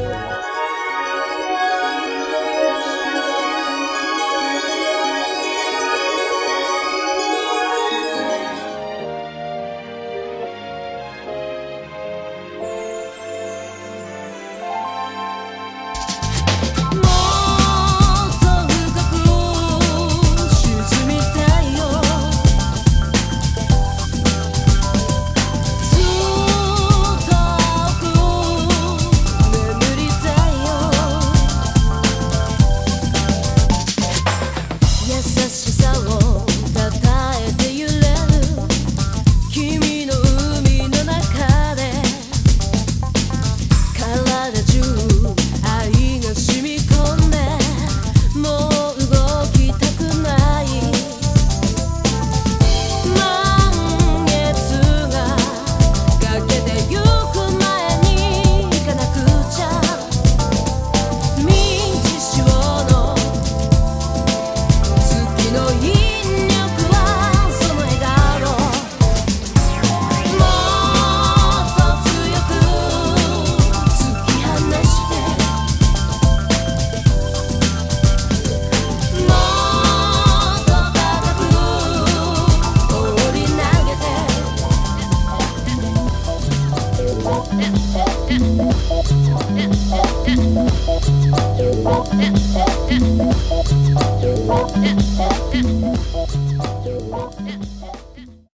Yeah. Yeah.